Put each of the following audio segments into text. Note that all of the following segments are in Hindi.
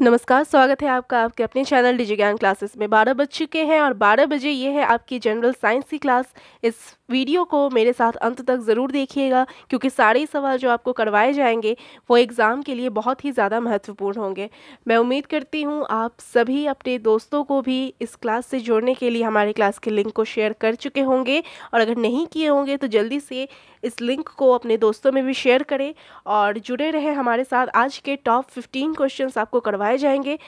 नमस्कार, स्वागत है आपका आपके अपने चैनल डिजी ज्ञान क्लासेस में। बारह बज चुके हैं और बारह बजे ये है आपकी जनरल साइंस की क्लास इस वीडियो को मेरे साथ अंत तक ज़रूर देखिएगा, क्योंकि सारे सवाल जो आपको करवाए जाएँगे, वो एग्ज़ाम के लिए बहुत ही ज़्यादा महत्वपूर्ण होंगे। मैं उम्मीद करती हूँ आप सभी अपने दोस्तों को भी इस क्लास से जोड़ने के लिए हमारे क्लास के लिंक को शेयर कर चुके होंगे। और अगर नहीं किए होंगे तो जल्दी से इस लिंक को अपने दोस्तों में भी शेयर करें। और जुड़े रहें हमारे साथ आज के टॉप फिफ्टीन क्वेश्चन आपको करवाए जाएँगे।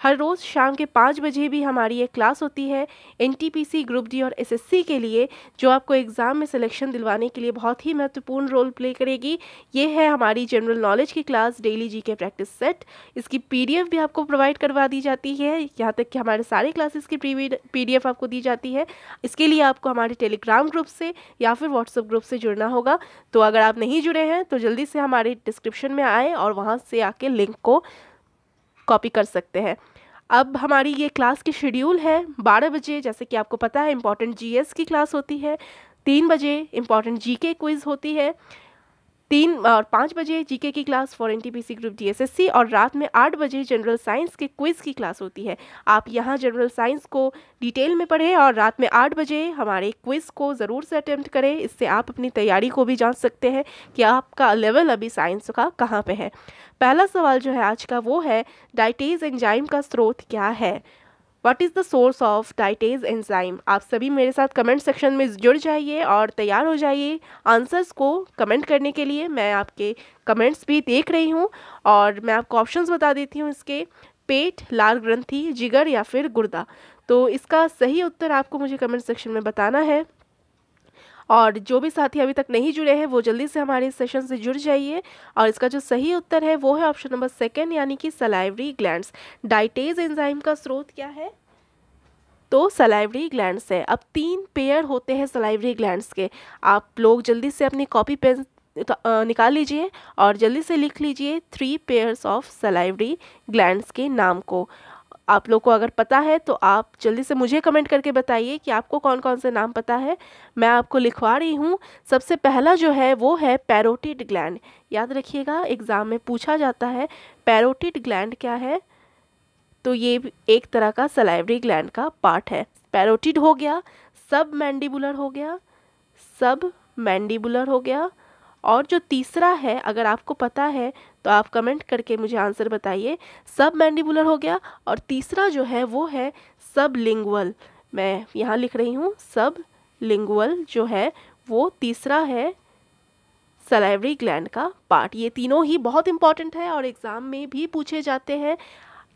हर रोज़ शाम के पाँच बजे भी हमारी एक क्लास होती है एनटीपीसी ग्रुप डी और एसएससी के लिए, जो आपको एग्ज़ाम में सिलेक्शन दिलवाने के लिए बहुत ही महत्वपूर्ण रोल प्ले करेगी। ये है हमारी जनरल नॉलेज की class daily G K practice set इसकी पीडीएफ भी आपको प्रोवाइड करवा दी जाती है। यहाँ तक कि हमारे सारे क्लासेस की पीडीएफ आपको दी जाती है। इसके लिए आपको हमारे टेलीग्राम ग्रुप से या फिर व्हाट्सएप ग्रुप से जुड़ना होगा। तो अगर आप नहीं जुड़े हैं तो जल्दी से हमारे डिस्क्रिप्शन में आए और वहाँ से आके लिंक को कॉपी कर सकते हैं। अब हमारी ये क्लास की शेड्यूल है, बारह बजे, जैसे कि आपको पता है इंपॉर्टेंट जीएस की क्लास होती है, तीन बजे इंपॉर्टेंट जीके क्विज़ होती है। तीन और पाँच बजे जीके की class for NTPC group D SSC और रात में आठ बजे जनरल साइंस के क्विज़ की क्लास होती है। आप यहाँ जनरल साइंस को डिटेल में पढ़ें और रात में आठ बजे हमारे क्विज़ को ज़रूर से अटैम्प्ट करें। इससे आप अपनी तैयारी को भी जान सकते हैं कि आपका लेवल अभी साइंस का कहाँ पर है। पहला सवाल जो है आज का वो है डाइटेज एंजाइम का स्रोत क्या है? What is the source of diastase enzyme आप सभी मेरे साथ कमेंट सेक्शन में जुड़ जाइए और तैयार हो जाइए आंसर्स को कमेंट करने के लिए। मैं आपके कमेंट्स भी देख रही हूँ और मैं आपको ऑप्शंस बता देती हूँ इसके। पेट, लाल ग्रंथी, जिगर या फिर गुर्दा। तो इसका सही उत्तर आपको मुझे कमेंट सेक्शन में बताना है। और जो भी साथी अभी तक नहीं जुड़े हैं, वो जल्दी से हमारे सेशन से जुड़ जाइए। और इसका जो सही उत्तर है, वो है ऑप्शन नंबर सेकेंड यानी कि सलाइवरी ग्लैंड डाइटेज एंजाइम का स्रोत क्या है? तो सलाइवरी ग्लैंड्स है। अब तीन पेयर होते हैं सलाइवरी ग्लैंड्स के। आप लोग जल्दी से अपनी कॉपी पेन निकाल लीजिए और जल्दी से लिख लीजिए three pairs of salivary glands के नाम को। आप लोग को अगर पता है तो आप जल्दी से मुझे कमेंट करके बताइए कि आपको कौन कौन से नाम पता है। मैं आपको लिखवा रही हूँ। सबसे पहला जो है, वो है पैरोटिड ग्लैंड। याद रखिएगा, एग्ज़ाम में पूछा जाता है, पैरोटिड ग्लैंड क्या है? तो ये एक तरह का सलाइवरी ग्लैंड का पार्ट है। पैरोटिड हो गया, सब मैंडिबुलर हो गया, सब मैंडिबुलर हो गया और जो तीसरा है, अगर आपको पता है तो आप कमेंट करके मुझे आंसर बताइए। सब मैंडिबुलर हो गया और तीसरा जो है, वो है सब लिंगुअल मैं यहाँ लिख रही हूँ, सब लिंगुअल जो है, वो तीसरा है सलाइवरी ग्लैंड का पार्ट। ये तीनों ही बहुत इंपॉर्टेंट है और एग्ज़ाम में भी पूछे जाते हैं।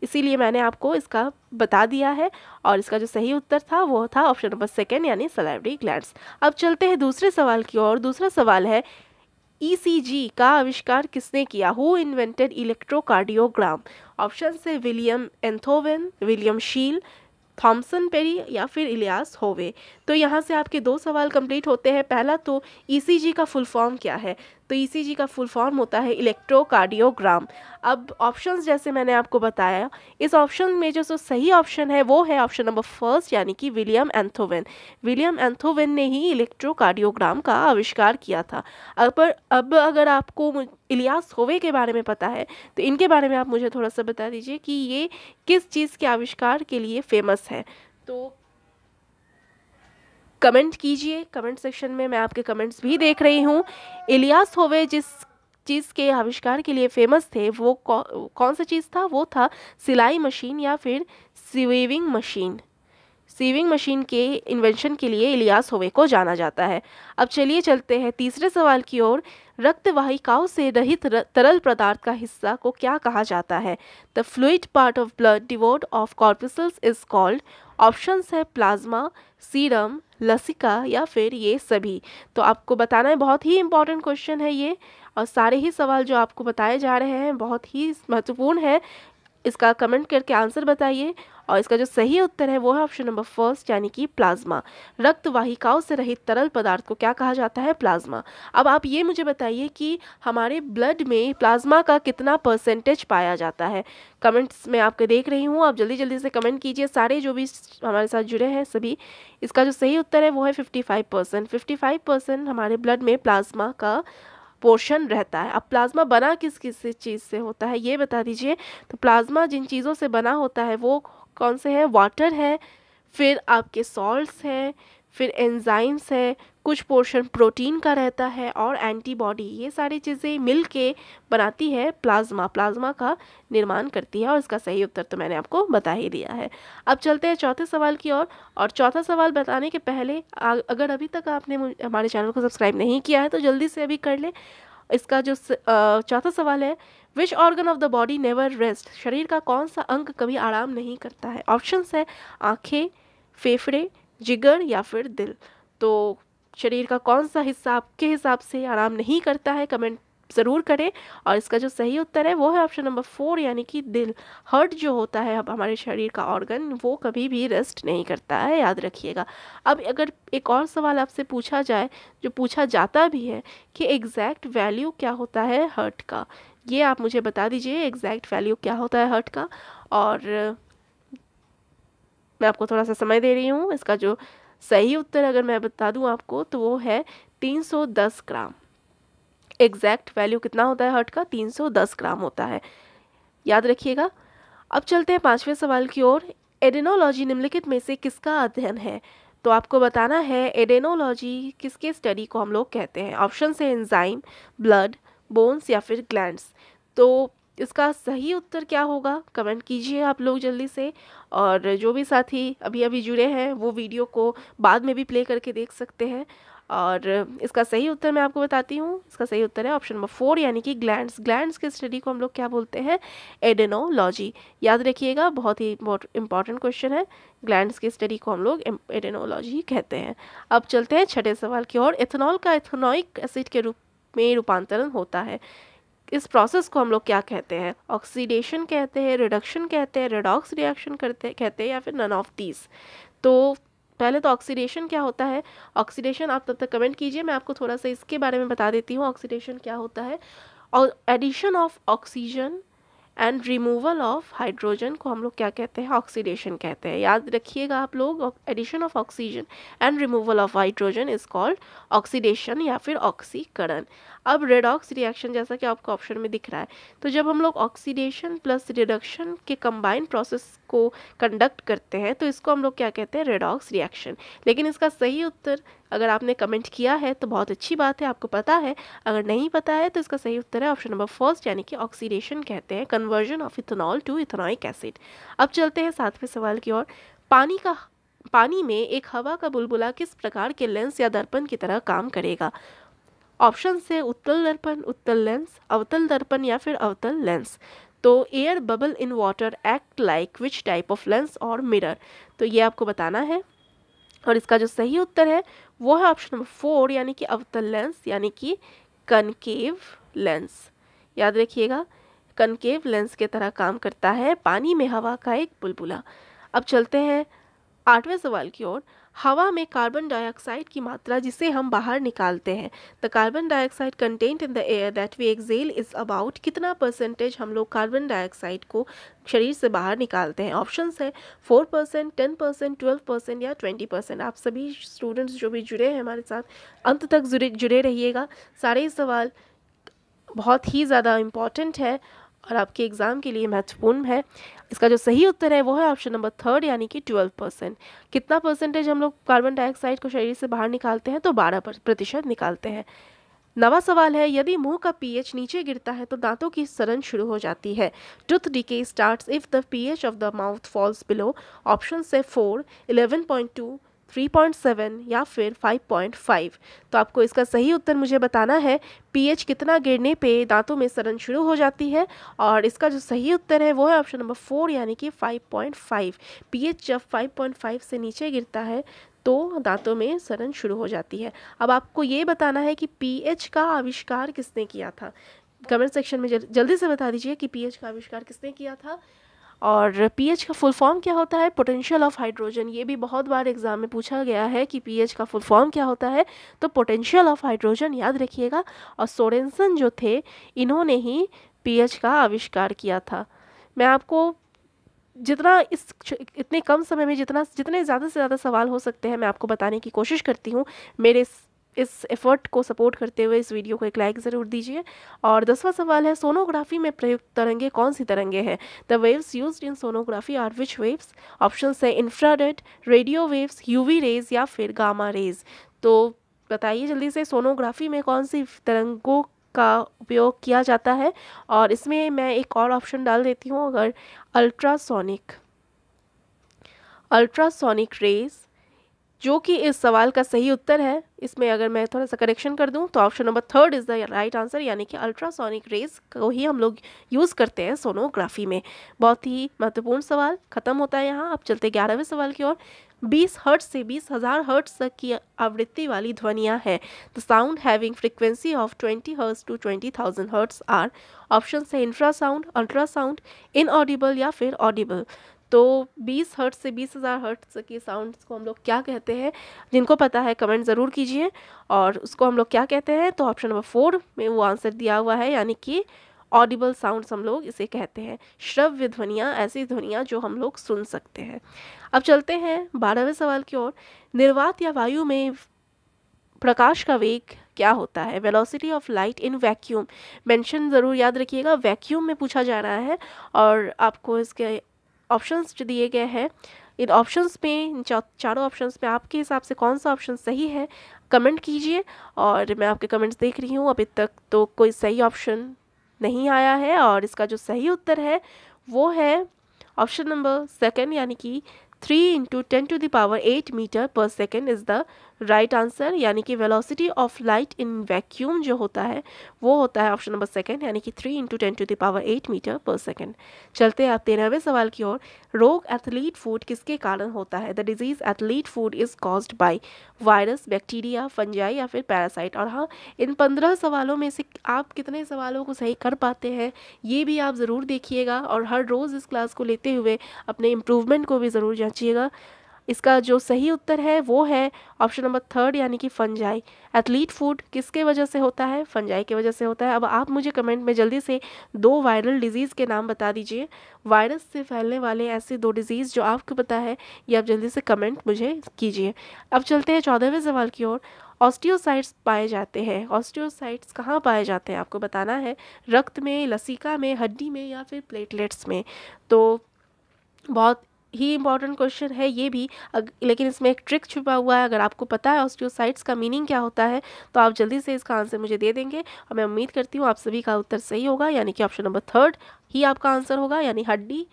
इसीलिए मैंने आपको इसका बता दिया है और इसका जो सही उत्तर था, वो था ऑप्शन नंबर सेकेंड यानी सलाइवरी ग्लैंड्स। अब चलते हैं दूसरे सवाल की ओर। दूसरा सवाल है ईसीजी e का आविष्कार किसने किया? हु इन्वेंटेड इलेक्ट्रोकार्डियोग्राम ऑप्शन से विलियम एंथोवेन विलियम शील थॉमसन पेरी या फिर इलियास होवे। तो यहाँ से आपके दो सवाल कंप्लीट होते हैं। पहला तो ईसीजी e का फुल फॉर्म क्या है? तो ईसीजी e का फुल फॉर्म होता है इलेक्ट्रोकार्डियोग्राम अब ऑप्शंस जैसे मैंने आपको बताया, इस ऑप्शन में जो सही ऑप्शन है, वो है ऑप्शन नंबर फ़र्स्ट यानी कि विलियम एंथोवेन विलियम एंथोवेन ने ही इलेक्ट्रोकार्डियोग्राम का आविष्कार किया था। अब अब अगर आपको इलियास होवे के बारे में पता है तो इनके बारे में आप मुझे थोड़ा सा बता दीजिए कि ये किस चीज़ के आविष्कार के लिए फ़ेमस है। तो कमेंट कीजिए। कमेंट सेक्शन में मैं आपके कमेंट्स भी देख रही हूँ। इलियास होवे जिस चीज़ के आविष्कार के लिए फ़ेमस थे वो कौ, कौन सा चीज़ था? वो था सिलाई मशीन या फिर सीविंग मशीन सीविंग मशीन के इन्वेंशन के लिए इलियास होवे को जाना जाता है। अब चलिए चलते हैं तीसरे सवाल की ओर। रक्त वाहिकाओं से रहित तरल पदार्थ का हिस्सा को क्या कहा जाता है? The fluid part of blood devoid of corpuscles is called options है प्लाज्मा सीरम लसिका या फिर ये सभी। तो आपको बताना है, बहुत ही इंपॉर्टेंट क्वेश्चन है ये। और सारे ही सवाल जो आपको बताए जा रहे हैं, बहुत ही महत्वपूर्ण है। इसका कमेंट करके आंसर बताइए और इसका जो सही उत्तर है वो है ऑप्शन नंबर फ़र्स्ट यानी कि प्लाज्मा रक्त वाहिकाओं से रहित तरल पदार्थ को क्या कहा जाता है? प्लाज्मा अब आप ये मुझे बताइए कि हमारे ब्लड में प्लाज्मा का कितना परसेंटेज पाया जाता है? कमेंट्स में आपके देख रही हूँ, आप जल्दी जल्दी से कमेंट कीजिए। सारे जो भी हमारे साथ जुड़े हैं सभी, इसका जो सही उत्तर है वो है fifty five percent fifty five percent हमारे ब्लड में प्लाज्मा का पोर्शन रहता है। अब प्लाज्मा बना किस किस चीज़ से होता है, ये बता दीजिए। तो प्लाज्मा जिन चीज़ों से बना होता है, वो कौन से है? वाटर है, फिर आपके सॉल्ट्स हैं फिर एंजाइम्स है कुछ पोर्शन प्रोटीन का रहता है और एंटीबॉडी ये सारी चीज़ें मिल के बनाती है प्लाज्मा प्लाज्मा का निर्माण करती है और इसका सही उत्तर तो मैंने आपको बता ही दिया है। अब चलते हैं चौथे सवाल की ओर और, और चौथा सवाल बताने के पहले अगर अभी तक आपने हमारे चैनल को सब्सक्राइब नहीं किया है तो जल्दी से अभी कर ले। इसका जो चौथा सवाल है which organ of the body never rest शरीर का कौन सा अंग कभी आराम नहीं करता है? ऑप्शन है आँखें फेफड़े जिगर या फिर दिल। तो शरीर का कौन सा हिस्सा आपके हिसाब से आराम नहीं करता है, कमेंट ज़रूर करें। और इसका जो सही उत्तर है, वो है ऑप्शन नंबर फोर, यानी कि दिल। हर्ट जो होता है, अब हमारे शरीर का ऑर्गन वो कभी भी रेस्ट नहीं करता है, याद रखिएगा। अब अगर एक और सवाल आपसे पूछा जाए, जो पूछा जाता भी है कि एग्जैक्ट वैल्यू क्या होता है हर्ट का? ये आप मुझे बता दीजिए एग्जैक्ट वैल्यू क्या होता है हर्ट का? और मैं आपको थोड़ा सा समय दे रही हूँ। इसका जो सही उत्तर अगर मैं बता दूँ आपको तो वो है 310 ग्राम। एग्जैक्ट वैल्यू कितना होता है हर्ट का? 310 ग्राम होता है। याद रखिएगा। अब चलते हैं पाँचवें सवाल की ओर। एडेनोलॉजी निम्नलिखित में से किसका अध्ययन है? तो आपको बताना है, एडेनोलॉजी किसके स्टडी को हम लोग कहते हैं? ऑप्शन से एंजाइम ब्लड बोन्स या फिर ग्लैंड्स तो इसका सही उत्तर क्या होगा? कमेंट कीजिए आप लोग जल्दी से। और जो भी साथी अभी अभी जुड़े हैं, वो वीडियो को बाद में भी प्ले करके देख सकते हैं। और इसका सही उत्तर मैं आपको बताती हूँ। इसका सही उत्तर है ऑप्शन नंबर फोर, यानी कि ग्लैंड्स। ग्लैंड्स के स्टडी को हम लोग क्या बोलते हैं? एडेनोलॉजी। याद रखिएगा, बहुत ही इंपॉर्टेंट क्वेश्चन है। ग्लैंड्स के स्टडी को हम लोग एडेनोलॉजी कहते हैं। अब चलते हैं छठे सवाल की ओर। एथेनॉल का एथेनोइक एसिड के रूप में रूपांतरण होता है। इस प्रोसेस को हम लोग क्या कहते हैं? ऑक्सीडेशन कहते हैं रिडक्शन कहते हैं रेडॉक्स रिएक्शन करते कहते हैं या फिर नन ऑफ़ दीज तो पहले तो ऑक्सीडेशन क्या होता है? ऑक्सीडेशन आप तब तक कमेंट कीजिए, मैं आपको थोड़ा सा इसके बारे में बता देती हूँ ऑक्सीडेशन क्या होता है? और addition of oxygen and removal of hydrogen को हम लोग क्या कहते हैं? ऑक्सीडेशन कहते हैं। याद रखिएगा आप लोग addition of oxygen and removal of hydrogen is called oxidation या फिर ऑक्सीकरण अब रेडॉक्स रिएक्शन जैसा कि आपको ऑप्शन में दिख रहा है। तो जब हम लोग ऑक्सीडेशन प्लस रिडक्शन के कंबाइन प्रोसेस को कंडक्ट करते हैं तो इसको हम लोग क्या कहते हैं? रेडॉक्स रिएक्शन लेकिन इसका सही उत्तर अगर आपने कमेंट किया है तो बहुत अच्छी बात है, आपको पता है। अगर नहीं पता है तो इसका सही उत्तर है ऑप्शन नंबर फ़र्स्ट यानी कि ऑक्सीडेशन कहते हैं conversion of ethanol to ethanoic acid अब चलते हैं सातवें सवाल की ओर। पानी का, पानी में एक हवा का बुलबुला किस प्रकार के लेंस या दर्पण की तरह काम करेगा? ऑप्शन से उत्तल दर्पण, उत्तल लेंस, अवतल दर्पण या फिर अवतल लेंस। तो air bubble in water act like which type of lens और मिरर। तो ये आपको बताना है। और इसका जो सही उत्तर है, वो है ऑप्शन नंबर फोर, यानी कि अवतल लेंस, यानी कि कनकेव लेंस। याद रखिएगा, कनकेव लेंस के तरह काम करता है पानी में हवा का एक बुलबुला। अब चलते हैं आठवें सवाल की ओर। हवा में कार्बन डाइऑक्साइड की मात्रा जिसे हम बाहर निकालते हैं। The carbon dioxide content in the air that we exhale is about कितना परसेंटेज हम लोग कार्बन डाइऑक्साइड को शरीर से बाहर निकालते हैं। ऑप्शंस है four percent ten percent twelve percent या ट्वेंटी परसेंट आप सभी स्टूडेंट्स जो भी जुड़े हैं हमारे साथ, अंत तक जुड़े जुड़े रहिएगा। सारे सवाल बहुत ही ज़्यादा इंपॉर्टेंट है। और आपके एग्ज़ाम के लिए महत्वपूर्ण है। इसका जो सही उत्तर है, वो है ऑप्शन नंबर थर्ड यानी कि ट्वेल्व परसेंट कितना परसेंटेज हम लोग कार्बन डाइऑक्साइड को शरीर से बाहर निकालते हैं तो बारह प्रतिशत निकालते हैं। नवा सवाल है, यदि मुँह का पीएच नीचे गिरता है तो दांतों की सरण शुरू हो जाती है। Tooth decay starts if the pH of the mouth falls below option से फोर इलेवन पॉइंट टू 3.7 या फिर 5.5 तो आपको इसका सही उत्तर मुझे बताना है पीएच कितना गिरने पे दांतों में सड़न शुरू हो जाती है और इसका जो सही उत्तर है वो है ऑप्शन नंबर फोर यानी कि 5.5 पीएच जब 5.5 से नीचे गिरता है तो दांतों में सड़न शुरू हो जाती है। अब आपको ये बताना है कि पीएच का आविष्कार किसने किया था? कमेंट सेक्शन में जल्दी से बता दीजिए कि पीएच का आविष्कार किसने किया था? और पीएच का फुल फॉर्म क्या होता है? पोटेंशियल ऑफ़ हाइड्रोजन ये भी बहुत बार एग्ज़ाम में पूछा गया है कि पीएच का फुल फॉर्म क्या होता है। तो पोटेंशियल ऑफ़ हाइड्रोजन याद रखिएगा, और सोरेंसन जो थे, इन्होंने ही पीएच का आविष्कार किया था। मैं आपको जितना इस इतने कम समय में जितना, जितने ज़्यादा से ज़्यादा सवाल हो सकते हैं, मैं आपको बताने की कोशिश करती हूँ। मेरे इस एफर्ट को सपोर्ट करते हुए इस वीडियो को एक लाइक ज़रूर दीजिए। और दसवां सवाल है सोनोग्राफी में प्रयुक्त तरंगे कौन सी तरंगे हैं? The waves use in sonography are which waves option है infrared radio waves UV rays या फिर गामा रेज तो बताइए जल्दी से सोनोग्राफी में कौन सी तरंगों का उपयोग किया जाता है? और इसमें मैं एक और ऑप्शन डाल देती हूँ, अगर अल्ट्रासोनिक अल्ट्रासोनिक रेज जो कि इस सवाल का सही उत्तर है। इसमें अगर मैं थोड़ा सा करेक्शन कर दूँ तो option number third is the right answer यानी कि अल्ट्रासोनिक रेज को ही हम लोग यूज़ करते हैं सोनोग्राफी में। बहुत ही महत्वपूर्ण सवाल, ख़त्म होता है यहाँ। अब चलते ग्यारहवें सवाल की ओर। बीस हर्ट से बीस हज़ार हर्ट्स तक की आवृत्ति वाली ध्वनियाँ हैं। The sound having frequency of twenty hertz to twenty thousand hertz are option है। इंफ्रासाउंड अल्ट्रासाउंड इनऑडिबल या फिर ऑडिबल तो 20 हर्ट से बीस हज़ार हर्ट्स की साउंड्स को हम लोग क्या कहते हैं, जिनको पता है कमेंट ज़रूर कीजिए। और उसको हम लोग क्या कहते हैं तो ऑप्शन नंबर फोर में वो आंसर दिया हुआ है, यानी कि ऑडिबल साउंड्स हम लोग इसे कहते हैं। श्रव्य ध्वनियाँ, ऐसी ध्वनियाँ जो हम लोग सुन सकते हैं। अब चलते हैं बारहवें सवाल की ओर। निर्वात या वायु में प्रकाश का वेग क्या होता है? Velocity of light in vacuum mention ज़रूर याद रखिएगा वैक्यूम में पूछा जा रहा है। और आपको इसके ऑप्शंस जो दिए गए हैं, इन ऑप्शंस में चारों ऑप्शंस में आपके हिसाब से कौन सा ऑप्शन सही है कमेंट कीजिए और मैं आपके कमेंट्स देख रही हूँ। अभी तक तो कोई सही ऑप्शन नहीं आया है और इसका जो सही उत्तर है, वो है ऑप्शन नंबर सेकेंड यानी कि three into ten to the power eight metre per second is the right answer यानी कि velocity of light in vacuum जो होता है, वो होता है ऑप्शन नंबर सेकंड यानी कि three into ten to the power eight metre per second चलते हैं आप तेरहवें सवाल की ओर। रोग एथलीट फ़ूड किसके कारण होता है? The disease athlete foot is caused by virus bacteria fungi या फिर पैरासाइट और हाँ इन पंद्रह सवालों में से आप कितने सवालों को सही कर पाते हैं, ये भी आप ज़रूर देखिएगा। और हर रोज़ इस क्लास को लेते हुए अपने इम्प्रूवमेंट को भी ज़रूर जांचिएगा। इसका जो सही उत्तर है वो है ऑप्शन नंबर थर्ड, यानी कि फंजाई। एथलीट फ़ूड किसके वजह से होता है? फंजाई की वजह से होता है। अब आप मुझे कमेंट में जल्दी से दो वायरल डिज़ीज़ के नाम बता दीजिए। वायरस से फैलने वाले ऐसे दो डिज़ीज़ जो आपको पता है, ये आप जल्दी से कमेंट मुझे कीजिए। अब चलते हैं चौदहवें सवाल की ओर। ऑस्टियोसाइट्स पाए जाते हैं। ऑस्टियोसाइट्स कहाँ पाए जाते हैं? आपको बताना है। रक्त में, लसिका में, हड्डी में या फिर प्लेटलेट्स में। तो बहुत ही इंपॉर्टेंट क्वेश्चन है ये भी। अग, लेकिन इसमें एक ट्रिक छुपा हुआ है अगर आपको पता है ऑस्टियोसाइट्स का मीनिंग क्या होता है तो आप जल्दी से इसका आंसर मुझे दे देंगे और मैं उम्मीद करती हूँ आप सभी का उत्तर सही होगा यानी कि ऑप्शन नंबर थर्ड ही आपका आंसर होगा यानी हड्डी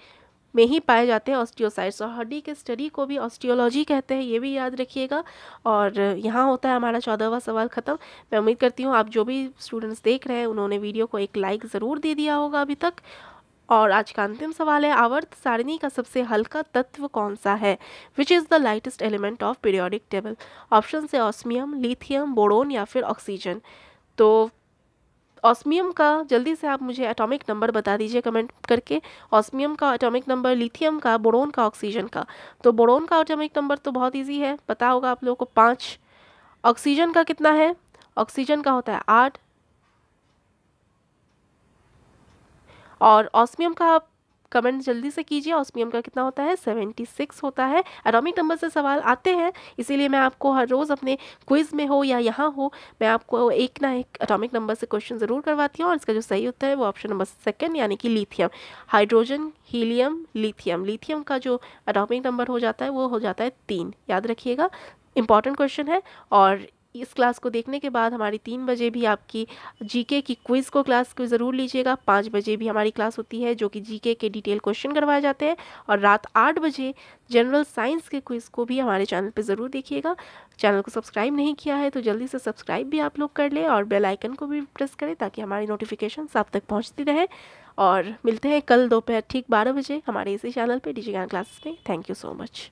में ही पाए जाते हैं ऑस्टियोसाइट्स और हड्डी के स्टडी को भी ऑस्टियोलॉजी कहते हैं ये भी याद रखिएगा। और यहाँ होता है हमारा चौदहवा सवाल ख़त्म। मैं उम्मीद करती हूँ आप जो भी स्टूडेंट्स देख रहे हैं उन्होंने वीडियो को एक लाइक ज़रूर दे दिया होगा अभी तक। और आज का अंतिम सवाल है, आवर्त सारणी का सबसे हल्का तत्व कौन सा है? Which is the lightest element of periodic table option से ऑस्मियम लिथियम बोरोन या फिर ऑक्सीजन तो ऑस्मियम का, जल्दी से आप मुझे एटॉमिक नंबर बता दीजिए कमेंट करके। ऑस्मियम का एटॉमिक नंबर लिथियम का बोरोन का ऑक्सीजन का. तो बोरोन का एटॉमिक नंबर तो बहुत ईजी है, पता होगा आप लोगों को, पाँच. ऑक्सीजन का कितना है? ऑक्सीजन का होता है आठ. और ऑस्मियम का कमेंट जल्दी से कीजिए, ऑस्मियम का कितना होता है? सेवेंटी सिक्स होता है। एटॉमिक नंबर से सवाल आते हैं, इसीलिए मैं आपको हर रोज़ अपने क्विज़ में हो या यहाँ हो, मैं आपको एक ना एक एटॉमिक नंबर से क्वेश्चन ज़रूर करवाती हूँ और इसका जो सही उत्तर है वो ऑप्शन नंबर सेकंड, यानी कि lithium. Hydrogen, helium, lithium. Lithium का जो एटॉमिक नंबर हो जाता है, वो हो जाता है तीन। याद रखिएगा इंपॉर्टेंट क्वेश्चन है और इस क्लास को देखने के बाद हमारी तीन बजे भी आपकी जीके की क्विज़ को क्लास को ज़रूर लीजिएगा। पाँच बजे भी हमारी क्लास होती है, जो कि जीके के डिटेल क्वेश्चन करवाए जाते हैं। और रात आठ बजे जनरल साइंस के क्विज़ को भी हमारे चैनल पर ज़रूर देखिएगा। चैनल को सब्सक्राइब नहीं किया है तो जल्दी से सब्सक्राइब भी आप लोग कर लें और बेल आइकन को भी प्रेस करें ताकि हमारी नोटिफिकेशन आप तक पहुँचती रहे। और मिलते हैं कल दोपहर ठीक बारह बजे हमारे इसी चैनल पर डिजी ज्ञान क्लासेस में। Thank you so much.